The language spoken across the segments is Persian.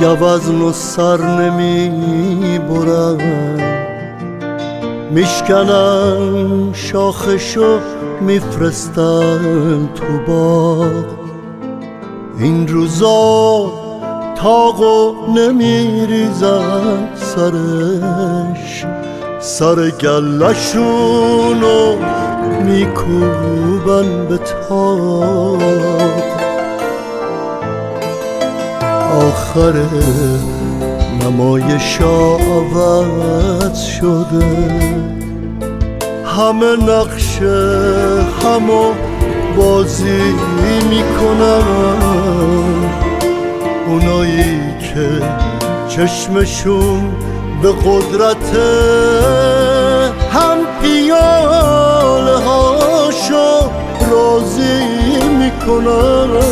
گوزن و سر نمی برم. میشکنن شاخشو میفرستن تو باغ. این روزا تاقو نمیریزن سرش. سر گلشونو میکوبن به تاق. آخر نمایش عوض شده. همه نقشه همو بازی می‌کنن. اونایی که چشمشون به قدرت هم پیاله هاشو راضی می‌کنن.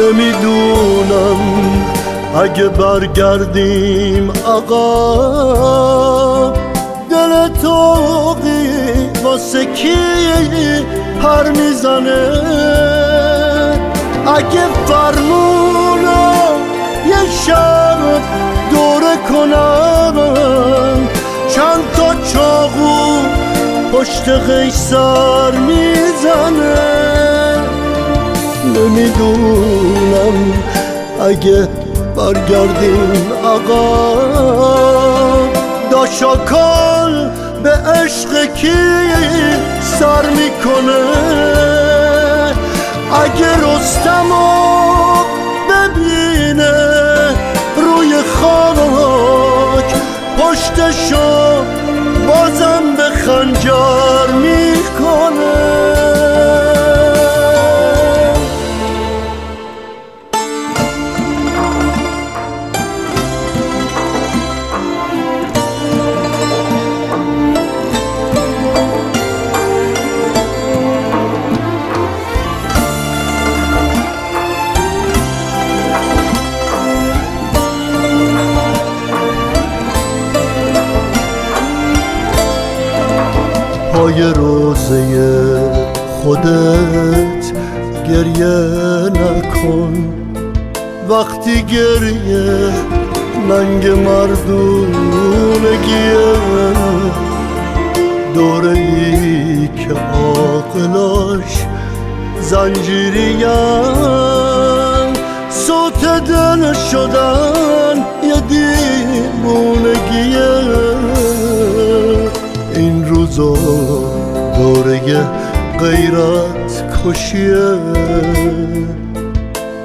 نمی‌دونم. اگه برگردیم آقا دل توقی واسه کی پر می‌زنه؟ اگه فرمونو یه شب دوره کنم چند تا چاقو پشت قیصر می‌زنه؟ نمی‌دونم اگه برگردیم آقا. داشاکال به عشق کی سر می‌کنه؟ اگه رستمو ببینه روی خاک پشتشو بازم به خنجر پای روزه خودت گریه نکن. وقتی گریه ننگ مردونگیه دوره ای که عاقلاش زنجیریم صوت دل شدن یه دیوونگیه این روزا دوره غیرت کشیه.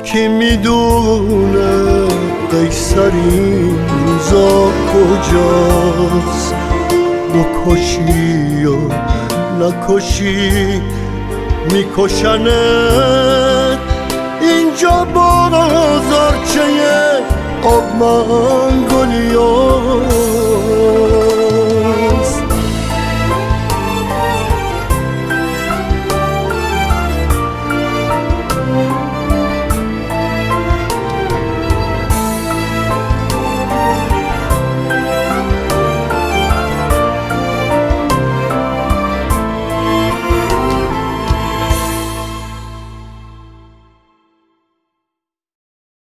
کی می‌دونه قیصر این روزا کجاست؟ بکشی و نکشی میکشنت اینجا بازارچه آب منگولیاست